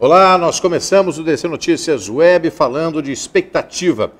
Olá, nós começamos o DC Notícias Web falando de expectativa.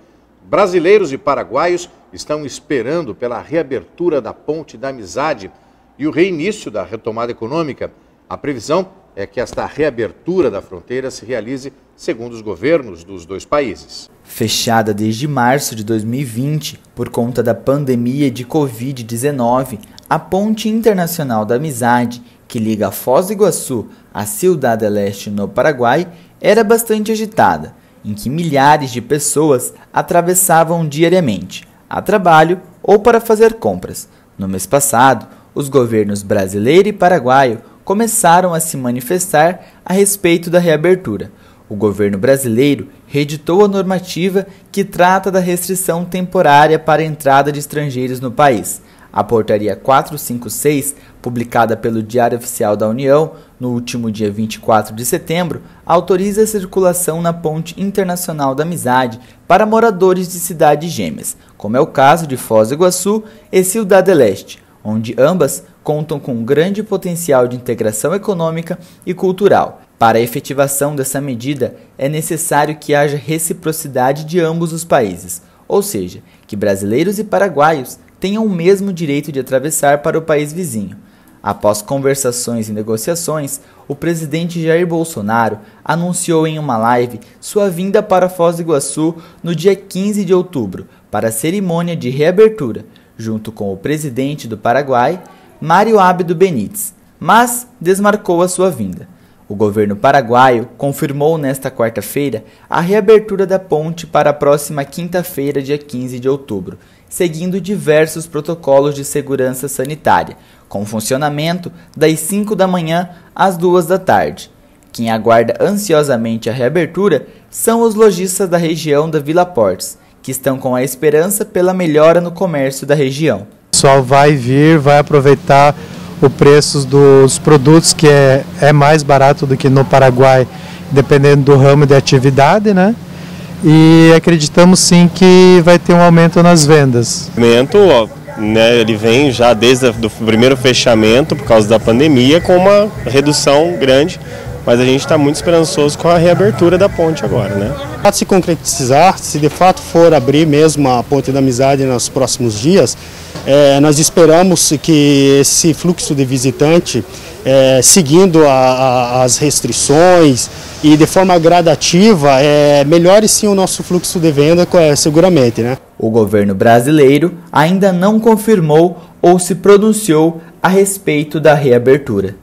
Brasileiros e paraguaios estão esperando pela reabertura da Ponte da Amizade e o reinício da retomada econômica. A previsão é que esta reabertura da fronteira se realize segundo os governos dos dois países. Fechada desde março de 2020 por conta da pandemia de Covid-19, a Ponte Internacional da Amizade que liga Foz do Iguaçu à Ciudad del Este no Paraguai, era bastante agitada, em que milhares de pessoas atravessavam diariamente, a trabalho ou para fazer compras. No mês passado, os governos brasileiro e paraguaio começaram a se manifestar a respeito da reabertura. O governo brasileiro reeditou a normativa que trata da restrição temporária para a entrada de estrangeiros no país. A Portaria 456, publicada pelo Diário Oficial da União no último dia 24 de setembro, autoriza a circulação na Ponte Internacional da Amizade para moradores de cidades gêmeas, como é o caso de Foz do Iguaçu e Ciudad del Este, onde ambas contam com um grande potencial de integração econômica e cultural. Para a efetivação dessa medida, é necessário que haja reciprocidade de ambos os países, ou seja, que brasileiros e paraguaios tenham o mesmo direito de atravessar para o país vizinho. Após conversações e negociações, o presidente Jair Bolsonaro anunciou em uma live sua vinda para Foz do Iguaçu no dia 15 de outubro para a cerimônia de reabertura, junto com o presidente do Paraguai, Mário Abdo Benítez, mas desmarcou a sua vinda. O governo paraguaio confirmou nesta quarta-feira a reabertura da ponte para a próxima quinta-feira, dia 15 de outubro, seguindo diversos protocolos de segurança sanitária, com funcionamento das 5 da manhã às 2 da tarde. Quem aguarda ansiosamente a reabertura são os lojistas da região da Vila Portes, que estão com a esperança pela melhora no comércio da região. Pessoal vai vir, vai aproveitar o preço dos produtos que é, é mais barato do que no Paraguai, dependendo do ramo de atividade, né? E acreditamos sim que vai ter um aumento nas vendas. Aumento, né, ele vem já desde o primeiro fechamento por causa da pandemia com uma redução grande, mas a gente está muito esperançoso com a reabertura da ponte agora, né? Para se concretizar, se de fato for abrir mesmo a ponte da amizade nos próximos dias, é, nós esperamos que esse fluxo de visitante, é, seguindo a, a, as restrições e de forma gradativa, é, melhore sim o nosso fluxo de venda, é, seguramente. Né? O governo brasileiro ainda não confirmou ou se pronunciou a respeito da reabertura.